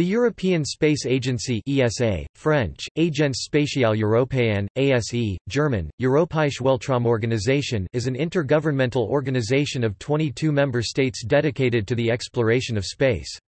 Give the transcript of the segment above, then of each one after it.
The European Space Agency ESA, French, Agence Spatiale Européenne, ASE, German, Europäische Weltraumorganisation is an intergovernmental organization of 22 member states dedicated to the exploration of space.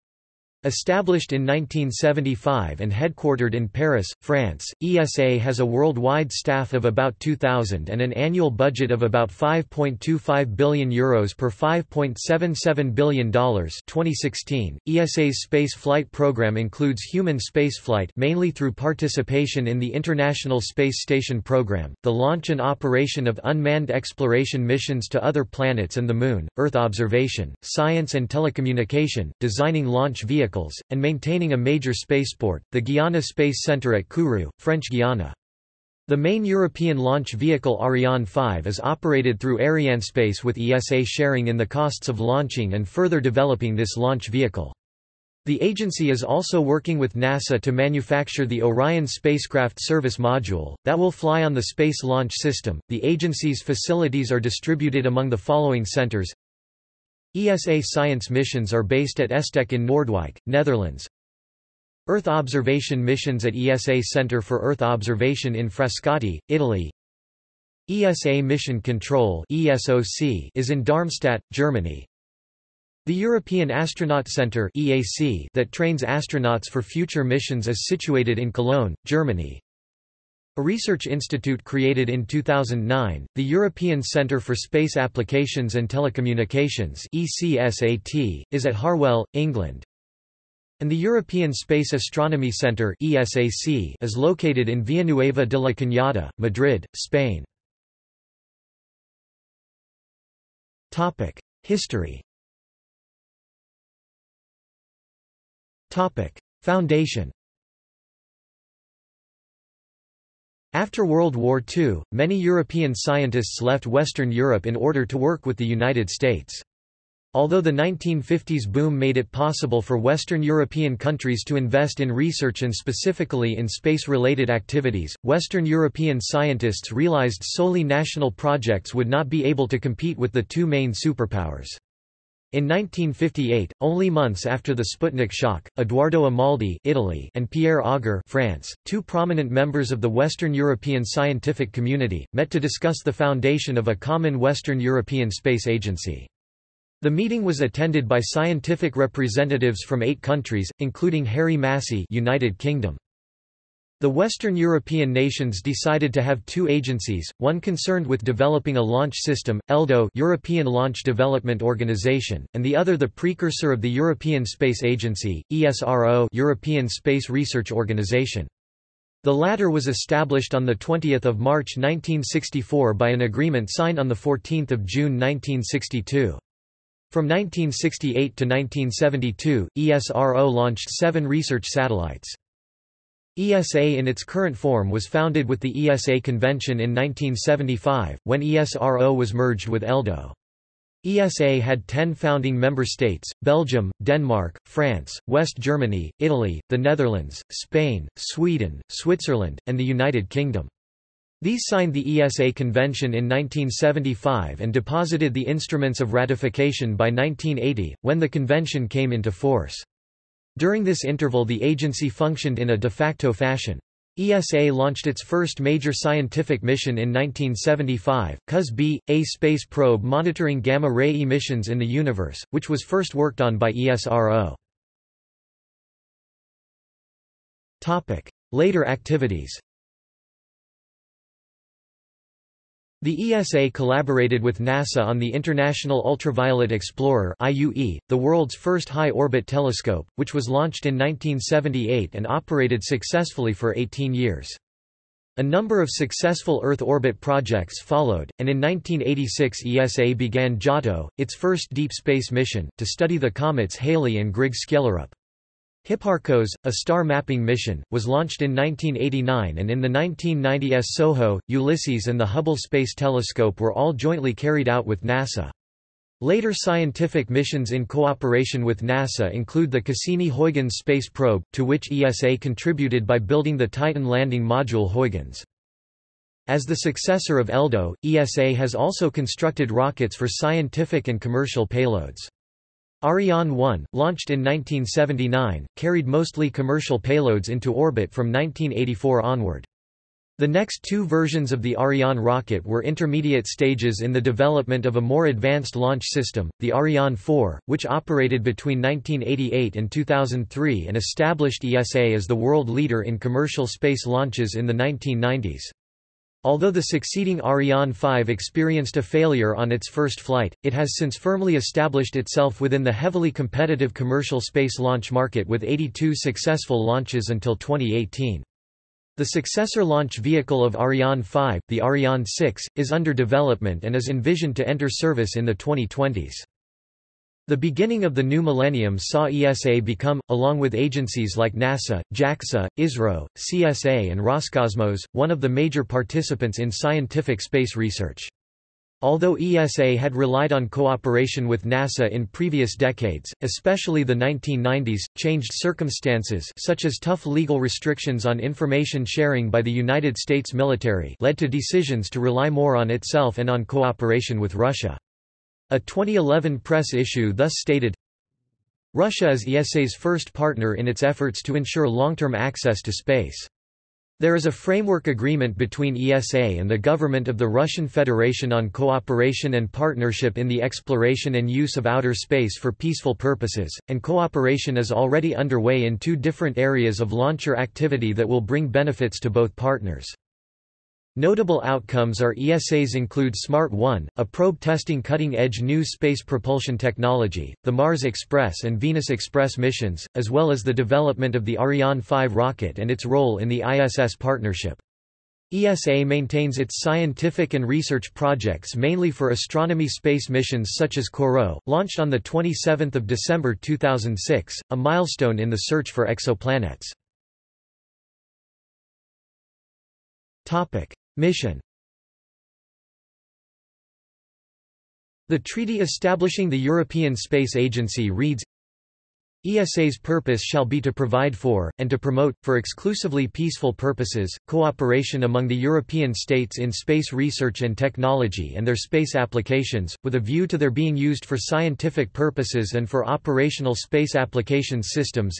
Established in 1975 and headquartered in Paris, France, ESA has a worldwide staff of about 2,000 and an annual budget of about €5.25 billion Euros per $5.77 billion 2016. ESA's space flight program includes human spaceflight mainly through participation in the International Space Station program, the launch and operation of unmanned exploration missions to other planets and the Moon, Earth observation, science and telecommunication, designing launch vehicles vehicles, and maintaining a major spaceport, the Guiana Space Centre at Kourou, French Guiana. The main European launch vehicle Ariane 5 is operated through Arianespace with ESA sharing in the costs of launching and further developing this launch vehicle. The agency is also working with NASA to manufacture the Orion spacecraft service module, that will fly on the Space Launch System. The agency's facilities are distributed among the following centers ESA science missions are based at ESTEC in Noordwijk, Netherlands. Earth observation missions at ESA Center for Earth Observation in Frascati, Italy. ESA Mission Control (ESOC) is in Darmstadt, Germany. The European Astronaut Centre (EAC) that trains astronauts for future missions is situated in Cologne, Germany. A research institute created in 2009, the European Centre for Space Applications and Telecommunications ECSAT, is at Harwell, England. And the European Space Astronomy Centre ESAC is located in Villanueva de la Cañada, Madrid, Spain. History Foundation After World War II, many European scientists left Western Europe in order to work with the United States. Although the 1950s boom made it possible for Western European countries to invest in research and specifically in space-related activities, Western European scientists realized solely national projects would not be able to compete with the two main superpowers. In 1958, only months after the Sputnik shock, Eduardo Amaldi Italy and Pierre Auger France, two prominent members of the Western European scientific community, met to discuss the foundation of a common Western European Space Agency. The meeting was attended by scientific representatives from eight countries, including Harry Massey United Kingdom. The Western European nations decided to have two agencies, one concerned with developing a launch system, ELDO European Launch Development Organization, and the other the precursor of the European Space Agency, ESRO European Space Research Organization. The latter was established on 20 March 1964 by an agreement signed on 14 June 1962. From 1968 to 1972, ESRO launched seven research satellites. ESA in its current form was founded with the ESA Convention in 1975, when ESRO was merged with ELDO. ESA had ten founding member states, Belgium, Denmark, France, West Germany, Italy, the Netherlands, Spain, Sweden, Switzerland, and the United Kingdom. These signed the ESA Convention in 1975 and deposited the instruments of ratification by 1980, when the convention came into force. During this interval the agency functioned in a de facto fashion. ESA launched its first major scientific mission in 1975, COS-B, a space probe monitoring gamma-ray emissions in the universe, which was first worked on by ESRO. Later activities The ESA collaborated with NASA on the International Ultraviolet Explorer IUE, the world's first high-orbit telescope, which was launched in 1978 and operated successfully for 18 years. A number of successful Earth orbit projects followed, and in 1986 ESA began Giotto, its first deep space mission, to study the comets Halley and Grigg-Skellerup. Hipparcos, a star mapping mission, was launched in 1989 and in the 1990s SOHO, Ulysses and the Hubble Space Telescope were all jointly carried out with NASA. Later scientific missions in cooperation with NASA include the Cassini-Huygens space probe, to which ESA contributed by building the Titan landing module Huygens. As the successor of ELDO, ESA has also constructed rockets for scientific and commercial payloads. Ariane 1, launched in 1979, carried mostly commercial payloads into orbit from 1984 onward. The next two versions of the Ariane rocket were intermediate stages in the development of a more advanced launch system, the Ariane 4, which operated between 1988 and 2003 and established ESA as the world leader in commercial space launches in the 1990s. Although the succeeding Ariane 5 experienced a failure on its first flight, it has since firmly established itself within the heavily competitive commercial space launch market with 82 successful launches until 2018. The successor launch vehicle of Ariane 5, the Ariane 6, is under development and is envisioned to enter service in the 2020s. The beginning of the new millennium saw ESA become, along with agencies like NASA, JAXA, ISRO, CSA and Roscosmos, one of the major participants in scientific space research. Although ESA had relied on cooperation with NASA in previous decades, especially the 1990s, changed circumstances such as tough legal restrictions on information sharing by the United States military led to decisions to rely more on itself and on cooperation with Russia. A 2011 press issue thus stated, Russia is ESA's first partner in its efforts to ensure long-term access to space. There is a framework agreement between ESA and the government of the Russian Federation on cooperation and partnership in the exploration and use of outer space for peaceful purposes, and cooperation is already underway in two different areas of launcher activity that will bring benefits to both partners. Notable outcomes are ESAs include SMART 1, a probe testing cutting-edge new space propulsion technology, the Mars Express and Venus Express missions, as well as the development of the Ariane 5 rocket and its role in the ISS partnership. ESA maintains its scientific and research projects mainly for astronomy space missions such as COROT, launched on 27 December 2006, a milestone in the search for exoplanets. Mission The treaty establishing the European Space Agency reads, ESA's purpose shall be to provide for, and to promote, for exclusively peaceful purposes, cooperation among the European states in space research and technology and their space applications, with a view to their being used for scientific purposes and for operational space application systems.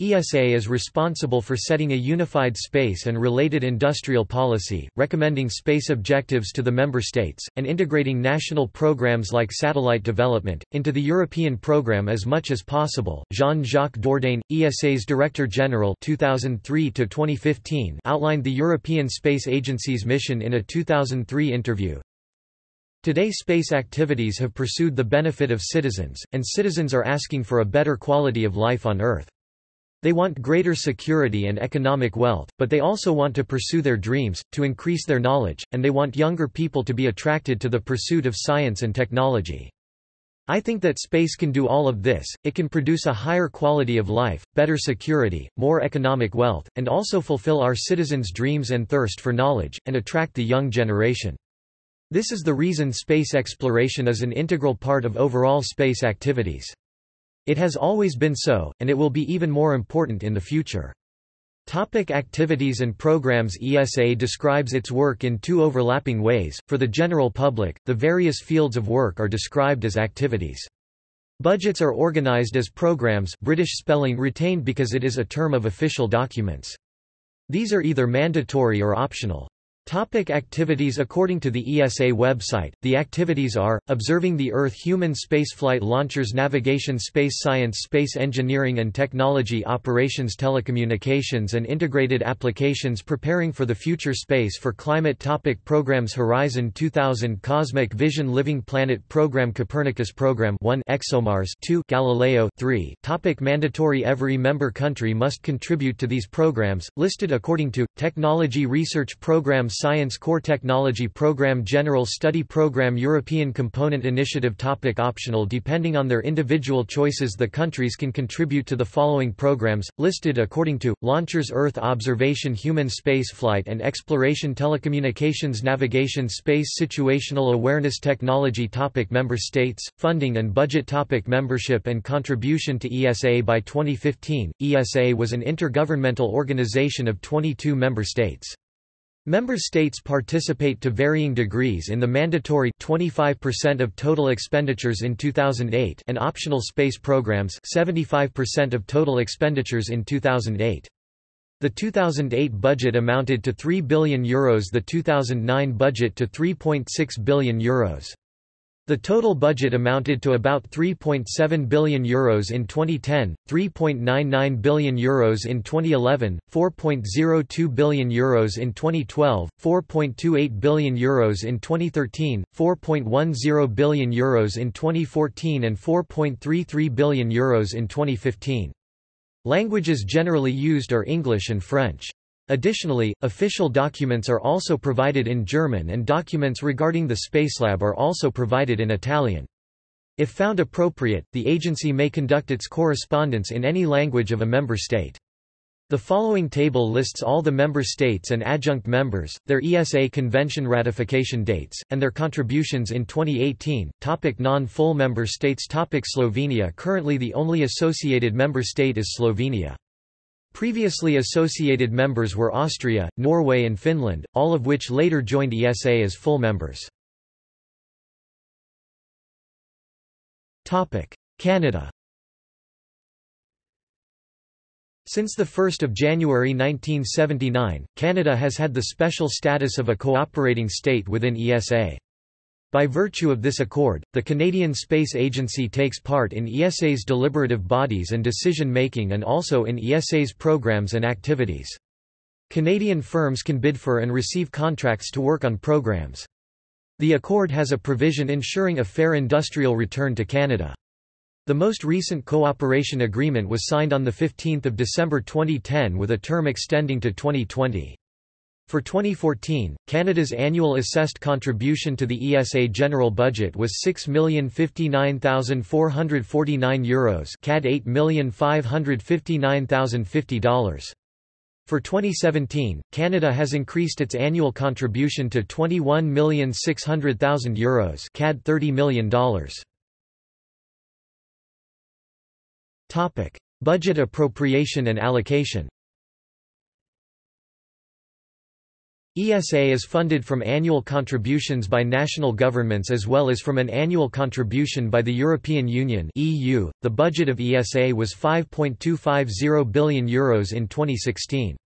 ESA is responsible for setting a unified space and related industrial policy, recommending space objectives to the member states, and integrating national programs like satellite development, into the European program as much as possible. Jean-Jacques Dordain, ESA's Director General 2003 to 2015, outlined the European Space Agency's mission in a 2003 interview. Today space activities have pursued the benefit of citizens, and citizens are asking for a better quality of life on Earth. They want greater security and economic wealth, but they also want to pursue their dreams, to increase their knowledge, and they want younger people to be attracted to the pursuit of science and technology. I think that space can do all of this, it can produce a higher quality of life, better security, more economic wealth, and also fulfill our citizens' dreams and thirst for knowledge, and attract the young generation. This is the reason space exploration is an integral part of overall space activities. It has always been so, and it will be even more important in the future. Topic activities and programs ESA describes its work in two overlapping ways. For the general public, the various fields of work are described as activities. Budgets are organized as programs British spelling retained because it is a term of official documents. These are either mandatory or optional. Topic activities According to the ESA website, the activities are, observing the Earth human spaceflight launchers navigation space science space engineering and technology operations telecommunications and integrated applications preparing for the future space for climate topic Programs Horizon 2000 Cosmic Vision Living Planet Program Copernicus Program 1 ExoMars 2 Galileo 3 topic Mandatory Every member country must contribute to these programs, listed according to, Technology Research Program Science Core Technology Program General Study Program European Component Initiative Topic Optional Depending on their individual choices the countries can contribute to the following programs, listed according to, Launchers Earth Observation Human Spaceflight and Exploration Telecommunications Navigation Space Situational Awareness Technology Topic Member States, Funding and Budget Topic Membership and contribution to ESA By 2015, ESA was an intergovernmental organization of 22 member states. Member states participate to varying degrees in the mandatory 25% of total expenditures in 2008 and optional space programs 75% of total expenditures in 2008. The 2008 budget amounted to 3 billion euros the 2009 budget to 3.6 billion euros. The total budget amounted to about 3.7 billion euros in 2010, 3.99 billion euros in 2011, 4.02 billion euros in 2012, 4.28 billion euros in 2013, 4.10 billion euros in 2014 and 4.33 billion euros in 2015. Languages generally used are English and French. Additionally, official documents are also provided in German and documents regarding the Spacelab are also provided in Italian. If found appropriate, the agency may conduct its correspondence in any language of a member state. The following table lists all the member states and adjunct members, their ESA convention ratification dates, and their contributions in 2018. Topic Non-full member states Topic Slovenia Currently the only associated member state is Slovenia. Previously associated members were Austria, Norway and Finland, all of which later joined ESA as full members. Canada Since 1 January 1979, Canada has had the special status of a cooperating state within ESA. By virtue of this accord, the Canadian Space Agency takes part in ESA's deliberative bodies and decision-making and also in ESA's programs and activities. Canadian firms can bid for and receive contracts to work on programs. The accord has a provision ensuring a fair industrial return to Canada. The most recent cooperation agreement was signed on 15 December 2010 with a term extending to 2020. For 2014, Canada's annual assessed contribution to the ESA general budget was €6,059,449 Euros CAD $8,559,050. For 2017, Canada has increased its annual contribution to €21,600,000 Euros CAD $30 million. Budget appropriation and allocation. ESA is funded from annual contributions by national governments as well as from an annual contribution by the European Union (EU). The budget of ESA was 5.250 billion euros in 2016.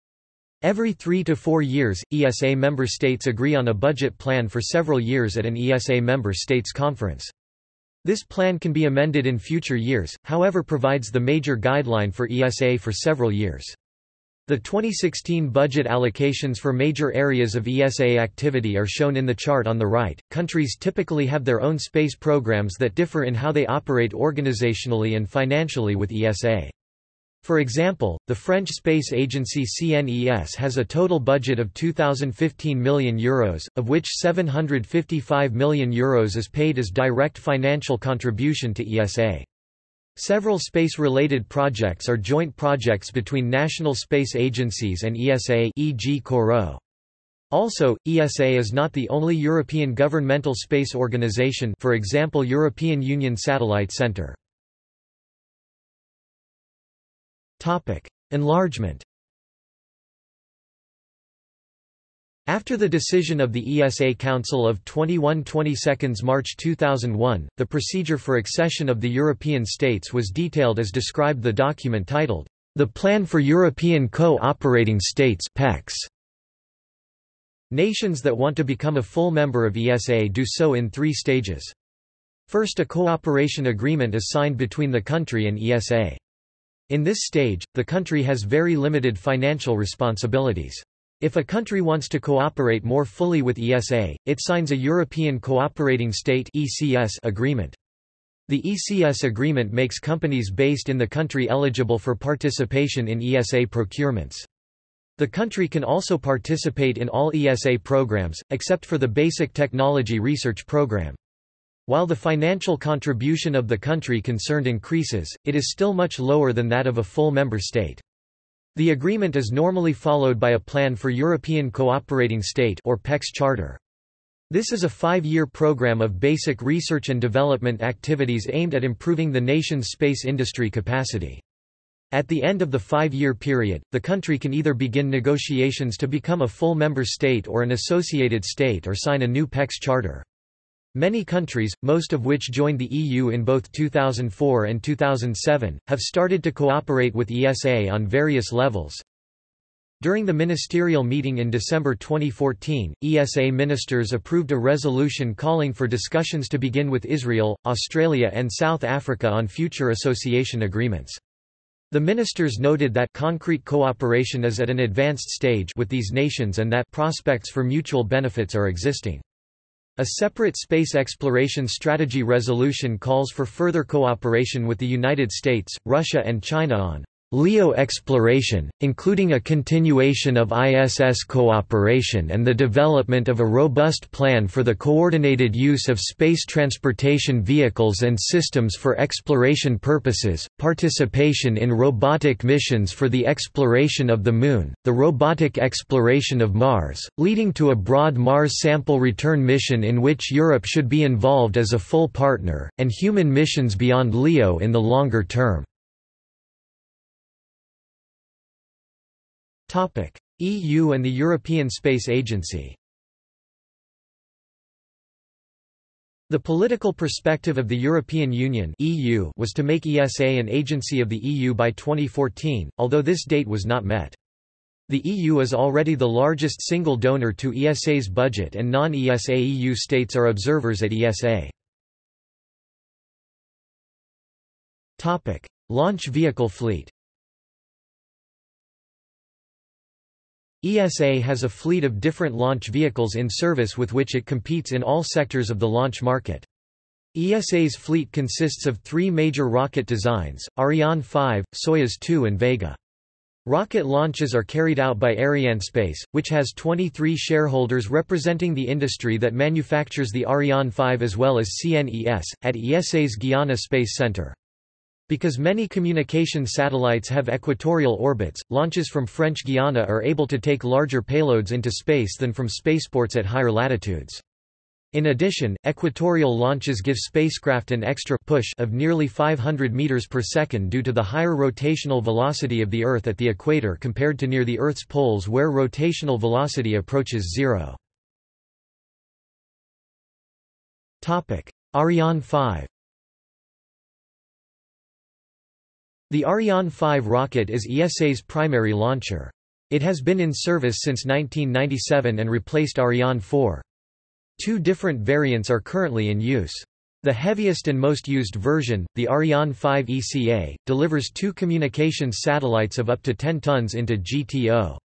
Every 3 to 4 years, ESA member states agree on a budget plan for several years at an ESA member states conference. This plan can be amended in future years, however provides the major guideline for ESA for several years. The 2016 budget allocations for major areas of ESA activity are shown in the chart on the right. Countries typically have their own space programs that differ in how they operate organizationally and financially with ESA. For example, the French space agency CNES has a total budget of 2015 million euros, of which 755 million euros is paid as direct financial contribution to ESA. Several space-related projects are joint projects between national space agencies and ESA e.g. COROT. Also, ESA is not the only European governmental space organization for example European Union Satellite Centre. Enlargement After the decision of the ESA Council of 21 22 March 2001, the procedure for accession of the European states was detailed as described the document titled, The Plan for European Co-operating States PECs. Nations that want to become a full member of ESA do so in three stages. First a cooperation agreement is signed between the country and ESA. In this stage, the country has very limited financial responsibilities. If a country wants to cooperate more fully with ESA, it signs a European Cooperating State agreement. The ECS agreement makes companies based in the country eligible for participation in ESA procurements. The country can also participate in all ESA programs, except for the Basic Technology Research Program. While the financial contribution of the country concerned increases, it is still much lower than that of a full member state. The agreement is normally followed by a Plan for European Cooperating State or PECS charter. This is a five-year program of basic research and development activities aimed at improving the nation's space industry capacity. At the end of the five-year period, the country can either begin negotiations to become a full member state or an associated state or sign a new PECS charter. Many countries, most of which joined the EU in both 2004 and 2007, have started to cooperate with ESA on various levels. During the ministerial meeting in December 2014, ESA ministers approved a resolution calling for discussions to begin with Israel, Australia and South Africa on future association agreements. The ministers noted that concrete cooperation is at an advanced stage with these nations and that prospects for mutual benefits are existing. A separate space exploration strategy resolution calls for further cooperation with the United States, Russia and China on LEO exploration, including a continuation of ISS cooperation and the development of a robust plan for the coordinated use of space transportation vehicles and systems for exploration purposes, participation in robotic missions for the exploration of the Moon, the robotic exploration of Mars, leading to a broad Mars sample return mission in which Europe should be involved as a full partner, and human missions beyond LEO in the longer term. EU and the European Space Agency The political perspective of the European Union (EU) was to make ESA an agency of the EU by 2014, although this date was not met. The EU is already the largest single donor to ESA's budget and non-ESA EU states are observers at ESA. Launch vehicle fleet. ESA has a fleet of different launch vehicles in service with which it competes in all sectors of the launch market. ESA's fleet consists of three major rocket designs, Ariane 5, Soyuz 2 and Vega. Rocket launches are carried out by Arianespace, which has 23 shareholders representing the industry that manufactures the Ariane 5 as well as CNES, at ESA's Guiana Space Center. Because many communication satellites have equatorial orbits, launches from French Guiana are able to take larger payloads into space than from spaceports at higher latitudes. In addition, equatorial launches give spacecraft an extra push of nearly 500 meters per second due to the higher rotational velocity of the Earth at the equator compared to near the Earth's poles where rotational velocity approaches zero. Ariane 5 The Ariane 5 rocket is ESA's primary launcher. It has been in service since 1997 and replaced Ariane 4. Two different variants are currently in use. The heaviest and most used version, the Ariane 5 ECA, delivers two communications satellites of up to 10 tons into GTO.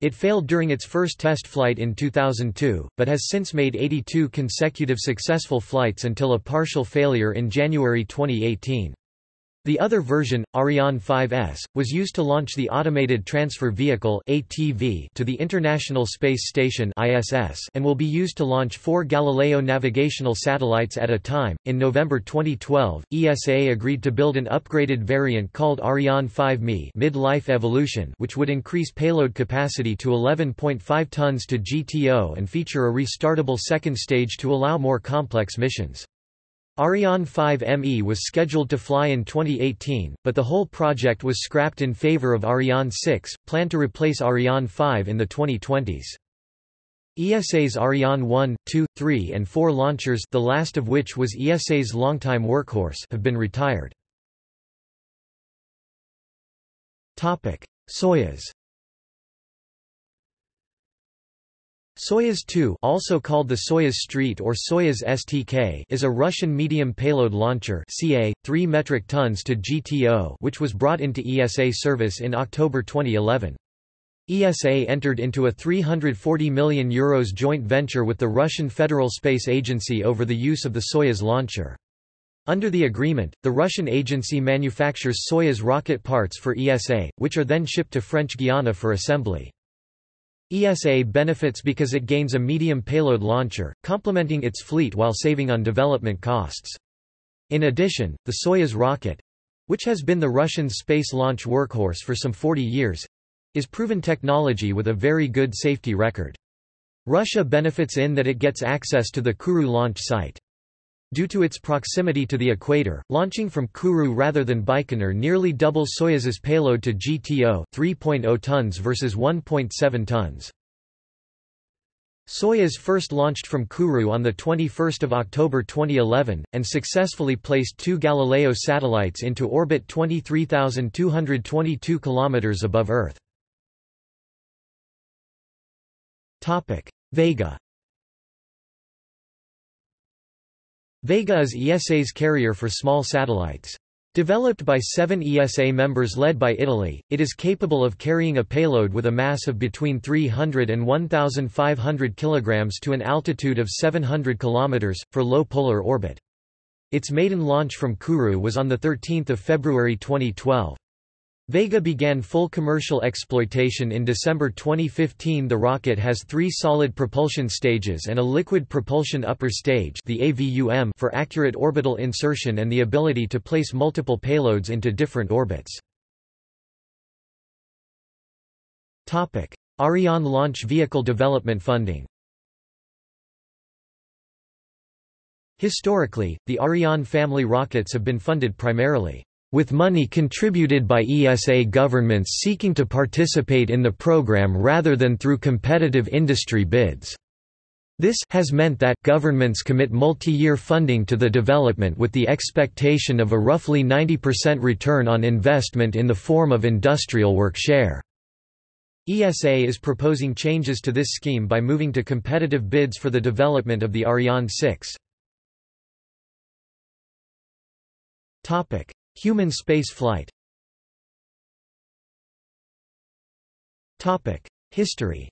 It failed during its first test flight in 2002, but has since made 82 consecutive successful flights until a partial failure in January 2018. The other version, Ariane 5S, was used to launch the Automated Transfer Vehicle (ATV) to the International Space Station (ISS) and will be used to launch 4 Galileo navigational satellites at a time. In November 2012, ESA agreed to build an upgraded variant called Ariane 5Me Mid-Life Evolution, which would increase payload capacity to 11.5 tons to GTO and feature a restartable second stage to allow more complex missions. Ariane 5 ME was scheduled to fly in 2018, but the whole project was scrapped in favor of Ariane 6, planned to replace Ariane 5 in the 2020s. ESA's Ariane 1, 2, 3 and 4 launchers the last of which was ESA's longtime workhorse have been retired. Soyuz Soyuz 2 also called the Soyuz Street or Soyuz STK is a Russian medium payload launcher CA, 3 metric tons to GTO which was brought into ESA service in October 2011. ESA entered into a €340 million Euros joint venture with the Russian Federal Space Agency over the use of the Soyuz launcher. Under the agreement, the Russian agency manufactures Soyuz rocket parts for ESA, which are then shipped to French Guiana for assembly. ESA benefits because it gains a medium payload launcher, complementing its fleet while saving on development costs. In addition, the Soyuz rocket—which has been the Russian space launch workhorse for some 40 years—is proven technology with a very good safety record. Russia benefits in that it gets access to the Kourou launch site. Due to its proximity to the equator, launching from Kourou rather than Baikonur nearly doubles Soyuz's payload to GTO 3.0 tons versus 1.7 tons. Soyuz first launched from Kourou on 21 October 2011, and successfully placed two Galileo satellites into orbit 23,222 km above Earth. Vega Vega is ESA's carrier for small satellites. Developed by seven ESA members led by Italy, it is capable of carrying a payload with a mass of between 300 and 1,500 kg to an altitude of 700 km, for low polar orbit. Its maiden launch from Kourou was on 13 February 2012. Vega began full commercial exploitation in December 2015 The rocket has three solid propulsion stages and a liquid propulsion upper stage the AVUM for accurate orbital insertion and the ability to place multiple payloads into different orbits. Ariane launch vehicle development funding Historically, the Ariane family rockets have been funded primarily with money contributed by ESA governments seeking to participate in the program rather than through competitive industry bids. This has meant that governments commit multi-year funding to the development with the expectation of a roughly 90% return on investment in the form of industrial work share. ESA is proposing changes to this scheme by moving to competitive bids for the development of the Ariane 6. Human space flight. History.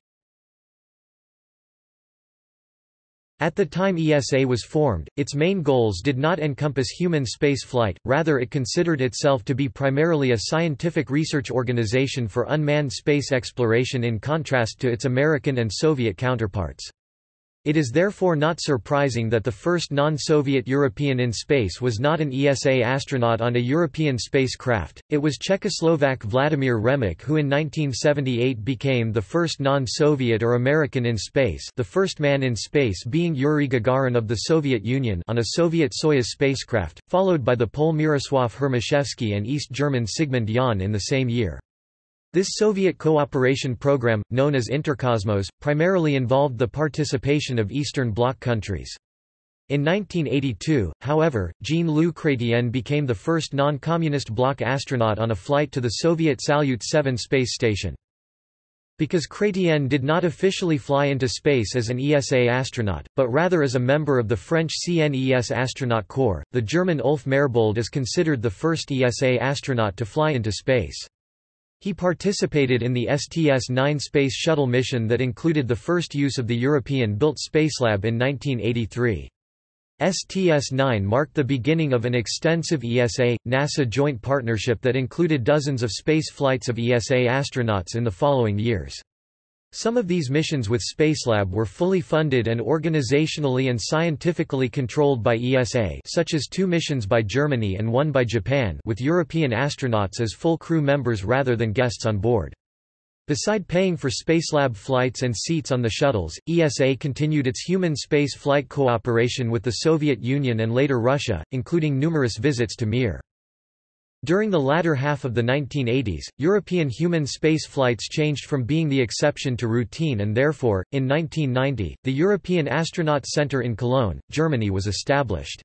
At the time ESA was formed, its main goals did not encompass human space flight, rather it considered itself to be primarily a scientific research organization for unmanned space exploration in contrast to its American and Soviet counterparts. It is therefore not surprising that the first non-Soviet European in space was not an ESA astronaut on a European spacecraft, it was Czechoslovak Vladimir Remek who in 1978 became the first non-Soviet or American in space the first man in space being Yuri Gagarin of the Soviet Union on a Soviet Soyuz spacecraft, followed by the Pole Mirosław Hermaszewski and East German Sigmund Jähn in the same year. This Soviet cooperation program, known as Interkosmos, primarily involved the participation of Eastern Bloc countries. In 1982, however, Jean-Loup Chrétien became the first non-communist bloc astronaut on a flight to the Soviet Salyut 7 space station. Because Chrétien did not officially fly into space as an ESA astronaut, but rather as a member of the French CNES astronaut corps, the German Ulf Merbold is considered the first ESA astronaut to fly into space. He participated in the STS-9 Space Shuttle mission that included the first use of the European-built Spacelab in 1983. STS-9 marked the beginning of an extensive ESA-NASA joint partnership that included dozens of space flights of ESA astronauts in the following years. Some of these missions with Spacelab were fully funded and organizationally and scientifically controlled by ESA such as two missions by Germany and one by Japan with European astronauts as full crew members rather than guests on board. Beside paying for Spacelab flights and seats on the shuttles, ESA continued its human space flight cooperation with the Soviet Union and later Russia, including numerous visits to Mir. During the latter half of the 1980s, European human space flights changed from being the exception to routine and therefore, in 1990, the European Astronaut Center in Cologne, Germany was established.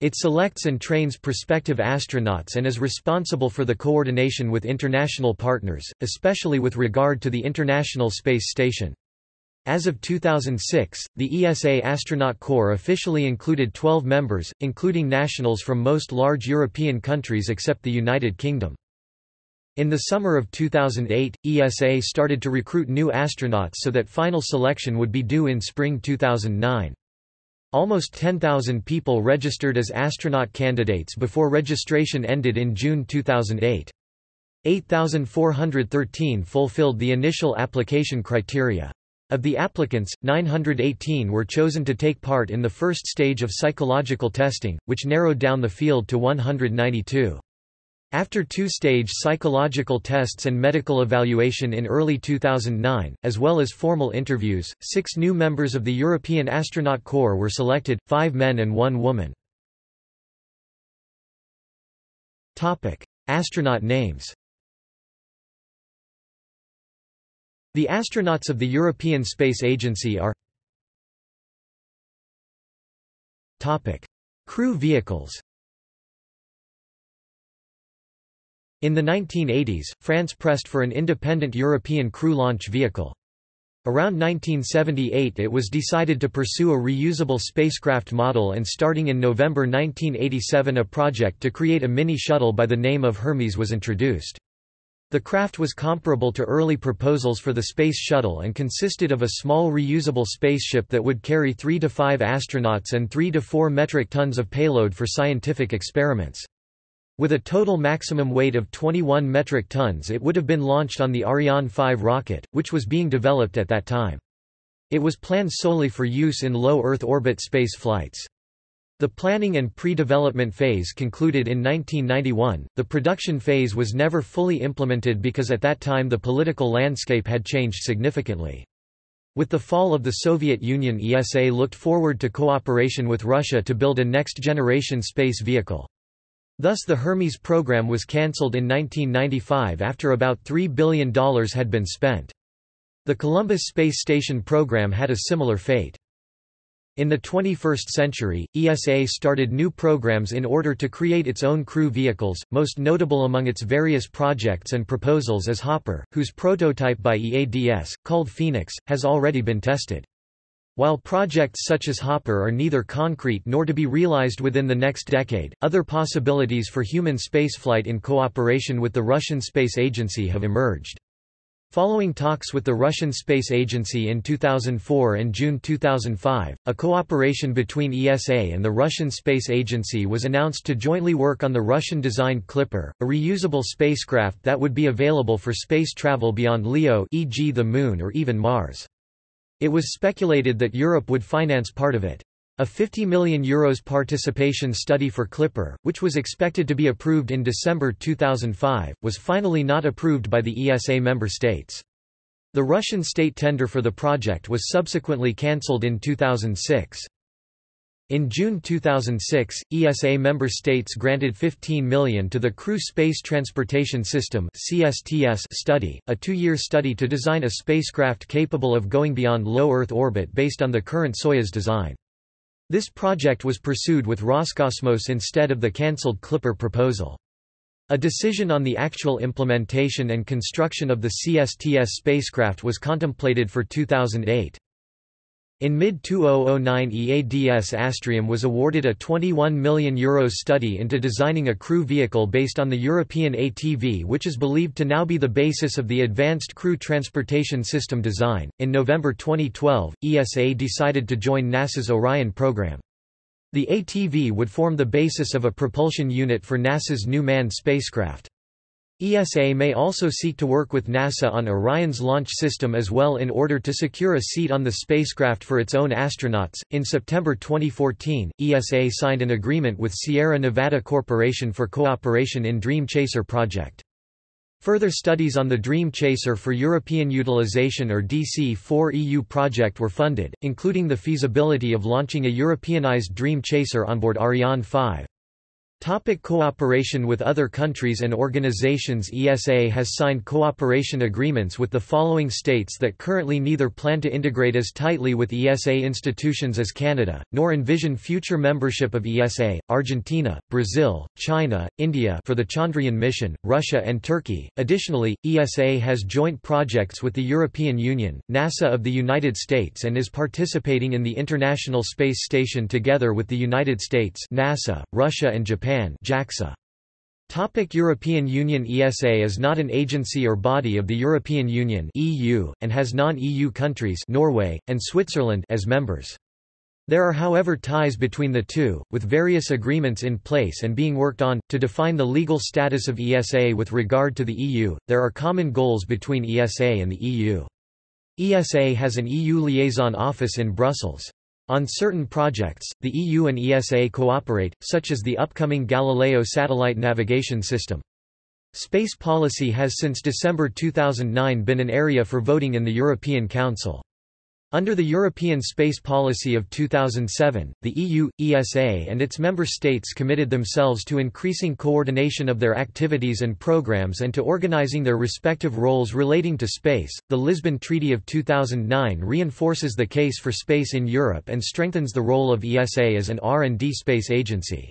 It selects and trains prospective astronauts and is responsible for the coordination with international partners, especially with regard to the International Space Station. As of 2006, the ESA Astronaut Corps officially included 12 members, including nationals from most large European countries except the United Kingdom. In the summer of 2008, ESA started to recruit new astronauts so that final selection would be due in spring 2009. Almost 10,000 people registered as astronaut candidates before registration ended in June 2008. 8,413 fulfilled the initial application criteria. Of the applicants, 918 were chosen to take part in the first stage of psychological testing, which narrowed down the field to 192. After two-stage psychological tests and medical evaluation in early 2009, as well as formal interviews, six new members of the European Astronaut Corps were selected, five men and one woman. Astronaut names The astronauts of the European Space Agency are Topic. Crew vehicles In the 1980s, France pressed for an independent European crew launch vehicle. Around 1978 it was decided to pursue a reusable spacecraft model and starting in November 1987 a project to create a mini-shuttle by the name of Hermes was introduced. The craft was comparable to early proposals for the Space Shuttle and consisted of a small reusable spaceship that would carry 3 to 5 astronauts and 3 to 4 metric tons of payload for scientific experiments. With a total maximum weight of 21 metric tons it would have been launched on the Ariane 5 rocket, which was being developed at that time. It was planned solely for use in low Earth orbit space flights. The planning and pre-development phase concluded in 1991. The production phase was never fully implemented because at that time the political landscape had changed significantly. With the fall of the Soviet Union ESA looked forward to cooperation with Russia to build a next-generation space vehicle. Thus the Hermes program was cancelled in 1995 after about $3 billion had been spent. The Columbus Space Station program had a similar fate. In the 21st century, ESA started new programs in order to create its own crew vehicles, most notable among its various projects and proposals is Hopper, whose prototype by EADS, called Phoenix, has already been tested. While projects such as Hopper are neither concrete nor to be realized within the next decade, other possibilities for human spaceflight in cooperation with the Russian Space Agency have emerged. Following talks with the Russian Space Agency in 2004 and June 2005, a cooperation between ESA and the Russian Space Agency was announced to jointly work on the Russian-designed Clipper, a reusable spacecraft that would be available for space travel beyond LEO e.g. the Moon or even Mars. It was speculated that Europe would finance part of it. A €50 million Euros participation study for Clipper, which was expected to be approved in December 2005, was finally not approved by the ESA member states. The Russian state tender for the project was subsequently cancelled in 2006. In June 2006, ESA member states granted 15 million to the Crew Space Transportation System study, a 2-year study to design a spacecraft capable of going beyond low Earth orbit based on the current Soyuz design. This project was pursued with Roscosmos instead of the cancelled Clipper proposal. A decision on the actual implementation and construction of the CSTS spacecraft was contemplated for 2008. In mid-2009 EADS Astrium was awarded a €21 million Euros study into designing a crew vehicle based on the European ATV which is believed to now be the basis of the Advanced Crew Transportation System design. In November 2012, ESA decided to join NASA's Orion program. The ATV would form the basis of a propulsion unit for NASA's new manned spacecraft. ESA may also seek to work with NASA on Orion's launch system as well in order to secure a seat on the spacecraft for its own astronauts. In September 2014, ESA signed an agreement with Sierra Nevada Corporation for cooperation in Dream Chaser project. Further studies on the Dream Chaser for European Utilization or DC-4EU project were funded, including the feasibility of launching a Europeanized Dream Chaser on board Ariane 5. Topic cooperation with other countries and organizations ESA has signed cooperation agreements with the following states that currently neither plan to integrate as tightly with ESA institutions as Canada, nor envision future membership of ESA, Argentina, Brazil, China, India for the Chandrayaan mission, Russia and Turkey. Additionally, ESA has joint projects with the European Union, NASA of the United States and is participating in the International Space Station together with the United States NASA, Russia and Japan Japan JAXA. Topic European Union ESA is not an agency or body of the European Union EU, and has non-EU countries Norway, and Switzerland as members. There are however ties between the two, with various agreements in place and being worked on, to define the legal status of ESA with regard to the EU. There are common goals between ESA and the EU. ESA has an EU liaison office in Brussels. On certain projects, the EU and ESA cooperate, such as the upcoming Galileo satellite navigation system. Space policy has since December 2009 been an area for voting in the European Council. Under the European Space Policy of 2007, the EU, ESA and its member states committed themselves to increasing coordination of their activities and programs and to organizing their respective roles relating to space. The Lisbon Treaty of 2009 reinforces the case for space in Europe and strengthens the role of ESA as an R&D space agency.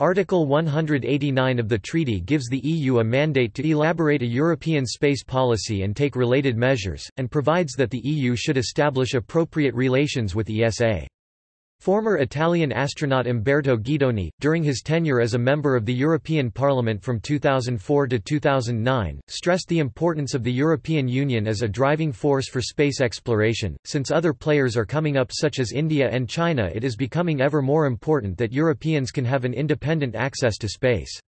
Article 189 of the treaty gives the EU a mandate to elaborate a European space policy and take related measures, and provides that the EU should establish appropriate relations with ESA. Former Italian astronaut Umberto Guidoni, during his tenure as a member of the European Parliament from 2004 to 2009, stressed the importance of the European Union as a driving force for space exploration. Since other players are coming up, such as India and China, it is becoming ever more important that Europeans can have an independent access to space.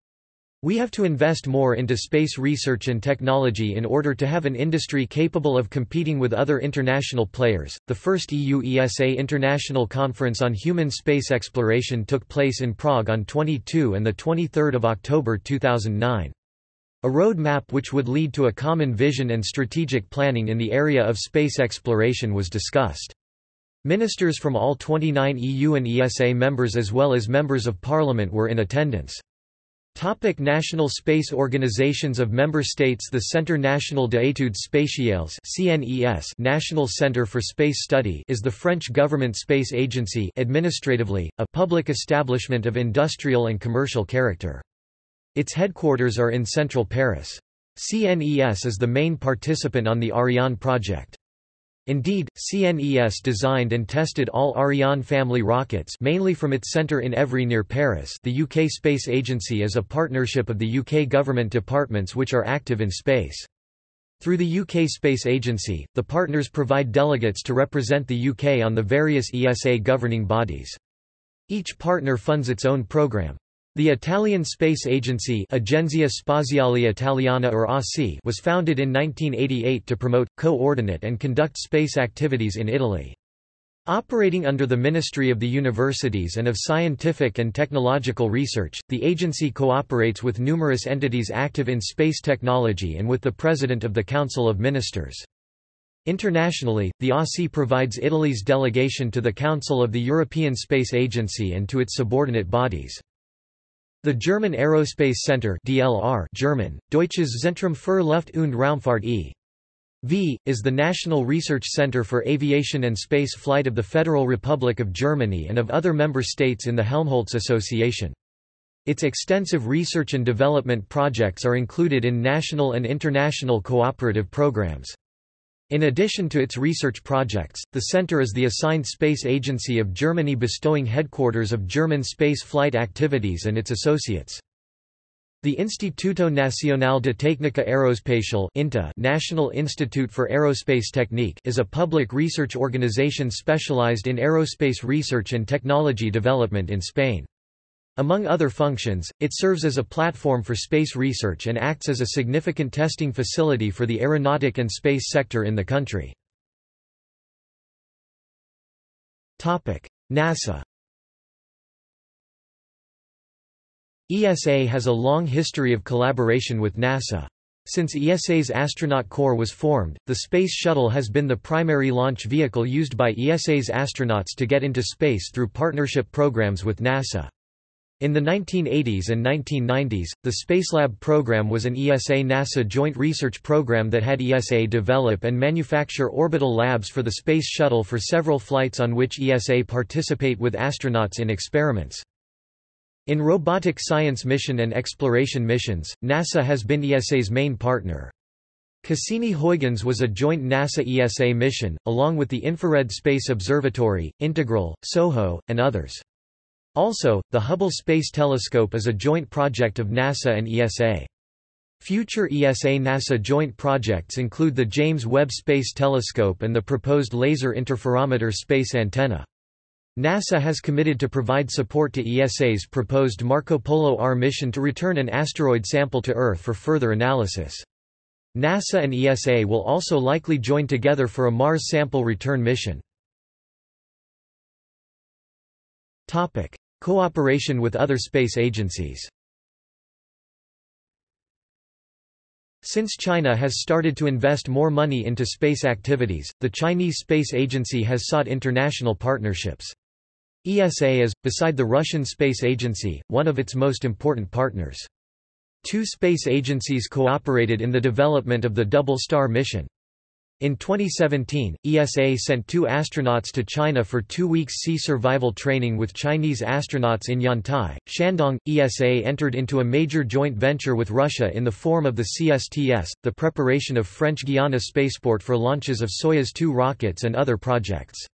We have to invest more into space research and technology in order to have an industry capable of competing with other international players. The first EU ESA International Conference on Human Space Exploration took place in Prague on 22 and 23 October 2009. A roadmap which would lead to a common vision and strategic planning in the area of space exploration was discussed. Ministers from all 29 EU and ESA members as well as members of parliament were in attendance. Topic national space organizations of member states The Centre National d'études spatiales CNES National Centre for Space Study is the French government space agency administratively, a public establishment of industrial and commercial character. Its headquarters are in central Paris. CNES is the main participant on the Ariane project. Indeed, CNES designed and tested all Ariane family rockets mainly from its centre in Évry near Paris the UK Space Agency is a partnership of the UK government departments which are active in space. Through the UK Space Agency, the partners provide delegates to represent the UK on the various ESA governing bodies. Each partner funds its own programme. The Italian space agency Agenzia Spaziale Italiana or ASI was founded in 1988 to promote, coordinate and conduct space activities in Italy. Operating under the Ministry of the Universities and of Scientific and Technological Research, the agency cooperates with numerous entities active in space technology and with the President of the Council of Ministers. Internationally, the ASI provides Italy's delegation to the Council of the European Space Agency and to its subordinate bodies. The German Aerospace Center DLR German, Deutsches Zentrum für Luft- und Raumfahrt e.V., is the national research center for aviation and space flight of the Federal Republic of Germany and of other member states in the Helmholtz Association. Its extensive research and development projects are included in national and international cooperative programs. In addition to its research projects, the center is the assigned space agency of Germany bestowing headquarters of German space flight activities and its associates. The Instituto Nacional de Técnica Aeroespacial INTA National Institute for Aerospace Technique is a public research organization specialized in aerospace research and technology development in Spain. Among other functions, it serves as a platform for space research and acts as a significant testing facility for the aeronautic and space sector in the country. NASA ESA has a long history of collaboration with NASA. Since ESA's astronaut corps was formed, the Space Shuttle has been the primary launch vehicle used by ESA's astronauts to get into space through partnership programs with NASA. In the 1980s and 1990s, the Spacelab program was an ESA-NASA joint research program that had ESA develop and manufacture orbital labs for the Space Shuttle for several flights on which ESA participate with astronauts in experiments. In robotic science mission and exploration missions, NASA has been ESA's main partner. Cassini-Huygens was a joint NASA-ESA mission, along with the Infrared Space Observatory, Integral, SOHO, and others. Also, the Hubble Space Telescope is a joint project of NASA and ESA. Future ESA-NASA joint projects include the James Webb Space Telescope and the proposed Laser Interferometer Space Antenna. NASA has committed to provide support to ESA's proposed Marco Polo R mission to return an asteroid sample to Earth for further analysis. NASA and ESA will also likely join together for a Mars sample return mission. Cooperation with other space agencies Since China has started to invest more money into space activities, the Chinese Space Agency has sought international partnerships. ESA is, beside the Russian Space Agency, one of its most important partners. Two space agencies cooperated in the development of the Double Star mission. In 2017, ESA sent two astronauts to China for two weeks sea survival training with Chinese astronauts in Yantai, Shandong. ESA entered into a major joint venture with Russia in the form of the CSTS, the preparation of French Guiana spaceport for launches of Soyuz 2 rockets and other projects.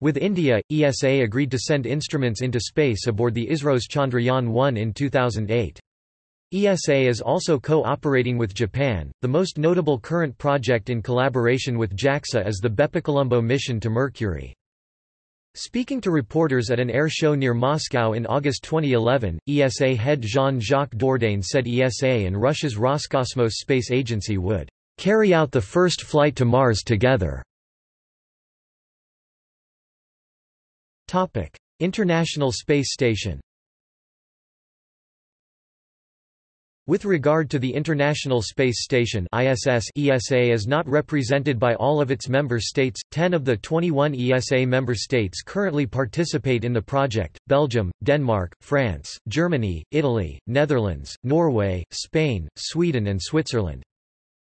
With India, ESA agreed to send instruments into space aboard the ISRO's Chandrayaan-1 in 2008. ESA is also co-operating with Japan. The most notable current project in collaboration with JAXA is the BepiColombo mission to Mercury. Speaking to reporters at an air show near Moscow in August 2011, ESA head Jean-Jacques Dordain said ESA and Russia's Roscosmos space agency would carry out the first flight to Mars together. International Space Station With regard to the International Space Station ISS, ESA is not represented by all of its member states. 10 of the 21 ESA member states currently participate in the project: Belgium, Denmark, France, Germany, Italy, Netherlands, Norway, Spain, Sweden and Switzerland.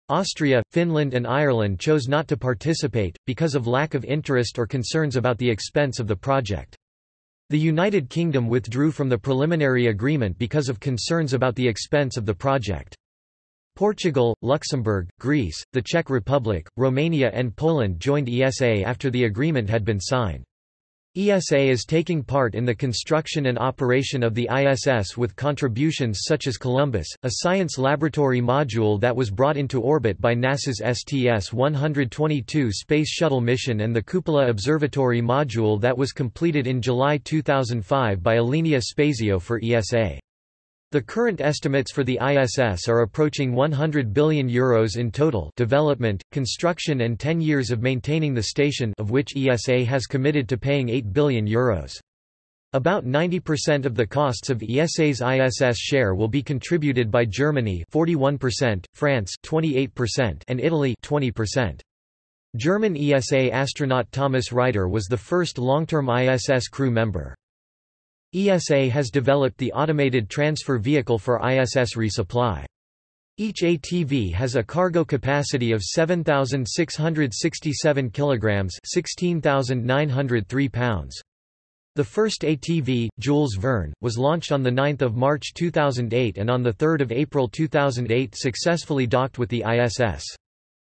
Austria, Finland and Ireland chose not to participate, because of lack of interest or concerns about the expense of the project. The United Kingdom withdrew from the preliminary agreement because of concerns about the expense of the project. Portugal, Luxembourg, Greece, the Czech Republic, Romania and Poland joined ESA after the agreement had been signed. ESA is taking part in the construction and operation of the ISS with contributions such as Columbus, a science laboratory module that was brought into orbit by NASA's STS-122 Space Shuttle mission and the Cupola Observatory module that was completed in July 2005 by Alenia Spazio for ESA. The current estimates for the ISS are approaching €100 billion Euros in total development, construction and 10 years of maintaining the station of which ESA has committed to paying €8 billion Euros. About 90% of the costs of ESA's ISS share will be contributed by Germany 41%, France 28% and Italy 20%. German ESA astronaut Thomas Reiter was the first long-term ISS crew member. ESA has developed the automated transfer vehicle for ISS resupply. Each ATV has a cargo capacity of 7667 kilograms, 16903 pounds. The first ATV, Jules Verne, was launched on 9 March 2008 and on 3 April 2008 successfully docked with the ISS.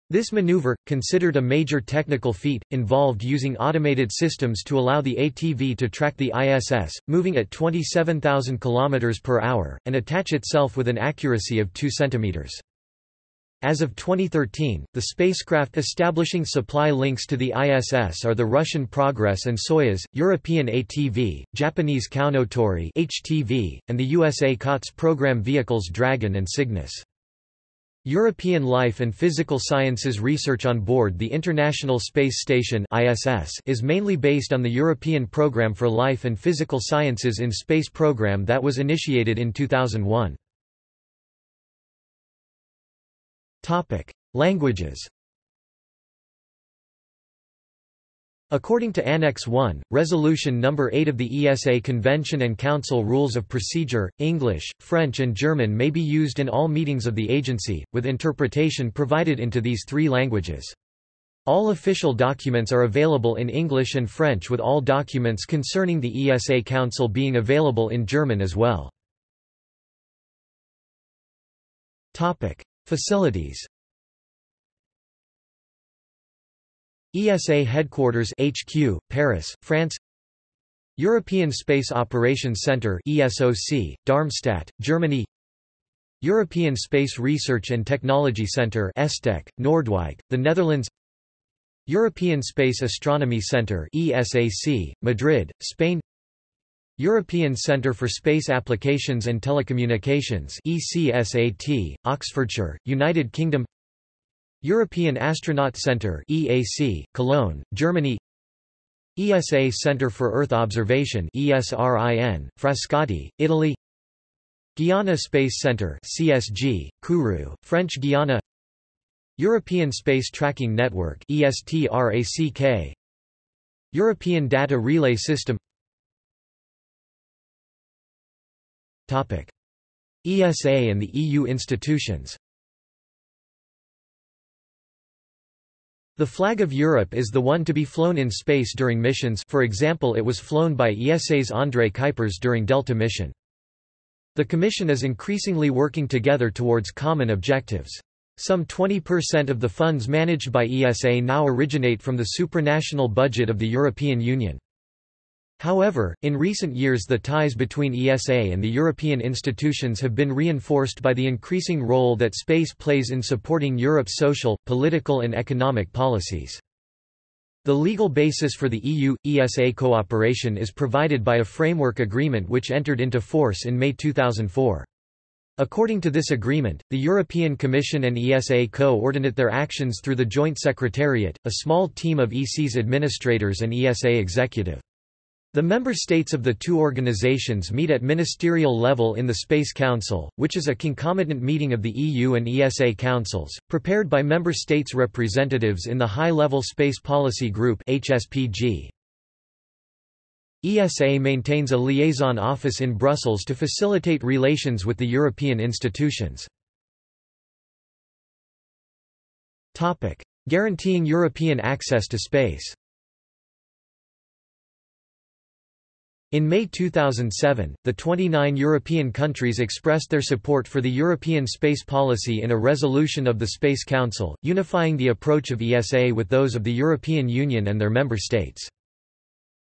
This maneuver, considered a major technical feat, involved using automated systems to allow the ATV to track the ISS, moving at 27,000 km per hour, and attach itself with an accuracy of 2 cm. As of 2013, the spacecraft establishing supply links to the ISS are the Russian Progress and Soyuz, European ATV, Japanese Kounotori HTV, and the USA COTS program vehicles Dragon and Cygnus. European life and physical sciences research on board the International Space Station ISS is mainly based on the European Programme for Life and Physical Sciences in Space program that was initiated in 2001. Languages According to Annex 1, Resolution No. 8 of the ESA Convention and Council Rules of Procedure, English, French and German may be used in all meetings of the agency, with interpretation provided into these three languages. All official documents are available in English and French with all documents concerning the ESA Council being available in German as well. Facilities ESA Headquarters HQ, Paris, France. European Space Operations Centre ESOC, Darmstadt, Germany. European Space Research and Technology Centre ESTEC, Noordwijk, the Netherlands. European Space Astronomy Centre ESAC, Madrid, Spain. European Centre for Space Applications and Telecommunications ECSAT, Oxfordshire, United Kingdom European Astronaut Centre EAC, Cologne, Germany ESA Centre for Earth Observation ESRIN, Frascati, Italy Guiana Space Centre CSG, Kourou, French Guiana European Space Tracking Network ESTRACK European Data Relay System Topic. ESA and the EU institutions The flag of Europe is the one to be flown in space during missions for example it was flown by ESA's André Kuipers during Delta mission. The Commission is increasingly working together towards common objectives. Some 20% of the funds managed by ESA now originate from the supranational budget of the European Union. However, in recent years the ties between ESA and the European institutions have been reinforced by the increasing role that space plays in supporting Europe's social, political and economic policies. The legal basis for the EU-ESA cooperation is provided by a framework agreement which entered into force in May 2004. According to this agreement, the European Commission and ESA coordinate their actions through the Joint Secretariat, a small team of EC's administrators and ESA executive. The member states of the two organizations meet at ministerial level in the Space Council, which is a concomitant meeting of the EU and ESA councils, prepared by member states' representatives in the High-Level Space Policy Group HSPG. ESA maintains a liaison office in Brussels to facilitate relations with the European institutions. Guaranteeing European access to space In May 2007, the 29 European countries expressed their support for the European space policy in a resolution of the Space Council, unifying the approach of ESA with those of the European Union and their member states.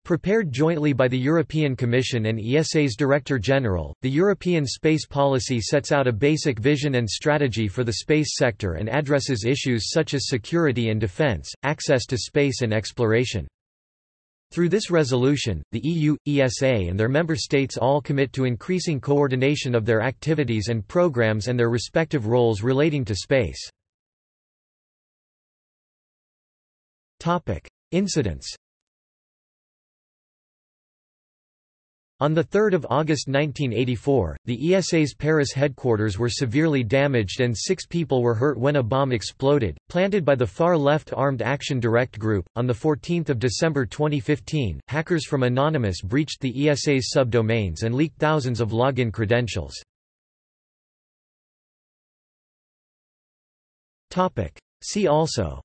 Prepared jointly by the European Commission and ESA's Director General, the European space policy sets out a basic vision and strategy for the space sector and addresses issues such as security and defense, access to space and exploration. Through this resolution, the EU, ESA and their member states all commit to increasing coordination of their activities and programs and their respective roles relating to space. Incidents On 3 August 1984, the ESA's Paris headquarters were severely damaged and six people were hurt when a bomb exploded, planted by the far-left Armed Action Direct Group. On 14 December 2015, hackers from Anonymous breached the ESA's subdomains and leaked thousands of login credentials. See also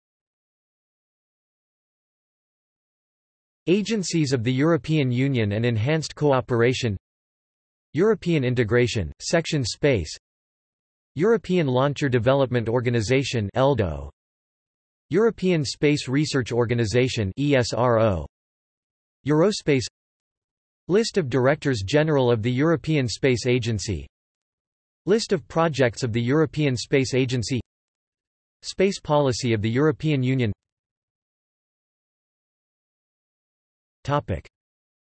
Agencies of the European Union and Enhanced Cooperation European Integration, Section Space European Launcher Development Organization ELDO European Space Research Organization ESRO Eurospace List of Directors General of the European Space Agency List of projects of the European Space Agency Space policy of the European Union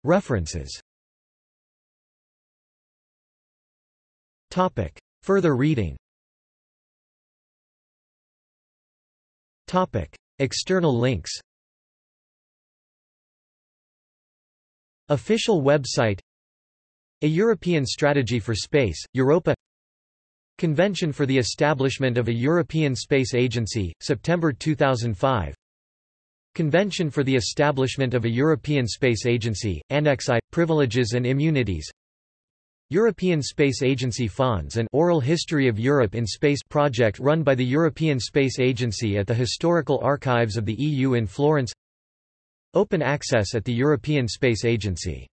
References. Further reading. External links. Official website. A European Strategy for Space, Europa. Convention for the Establishment of a European Space Agency, September 2005 Convention for the Establishment of a European Space Agency, Annex I, Privileges and Immunities. European Space Agency Fonds and Oral History of Europe in Space project run by the European Space Agency at the Historical Archives of the EU in Florence. Open access at the European Space Agency